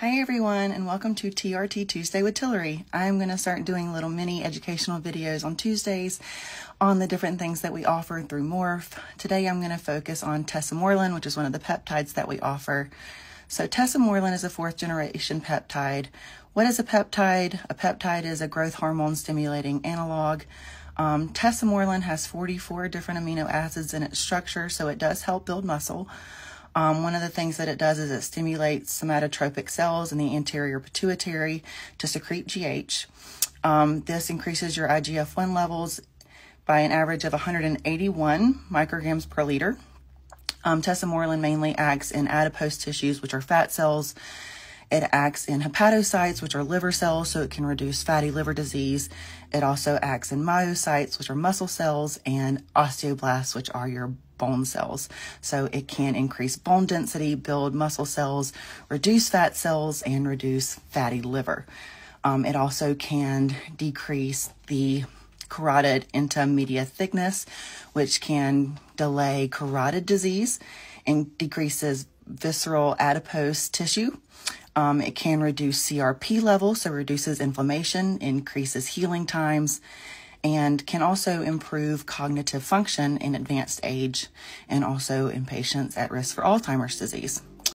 Hi everyone and welcome to TRT Tuesday with Tillery. I'm going to start doing little mini educational videos on Tuesdays on the different things that we offer through Morph. Today I'm going to focus on tesamorelin, which is one of the peptides that we offer. So tesamorelin is a fourth generation peptide. What is a peptide? A peptide is a growth hormone stimulating analog. Um, tesamorelin has 44 different amino acids in its structure, so it does help build muscle. Um, one of the things that it does is it stimulates somatotropic cells in the anterior pituitary to secrete GH. Um, this increases your IGF 1 levels by an average of 181 micrograms per liter. Um, tesamorelin mainly acts in adipose tissues, which are fat cells. It acts in hepatocytes, which are liver cells, so it can reduce fatty liver disease. It also acts in myocytes, which are muscle cells, and osteoblasts, which are your bone cells. So it can increase bone density, build muscle cells, reduce fat cells, and reduce fatty liver. Um, it also can decrease the carotid intima-media thickness, which can delay carotid disease and decreases visceral adipose tissue. Um, it can reduce CRP levels, so reduces inflammation, increases healing times, and can also improve cognitive function in advanced age and also in patients at risk for Alzheimer's disease.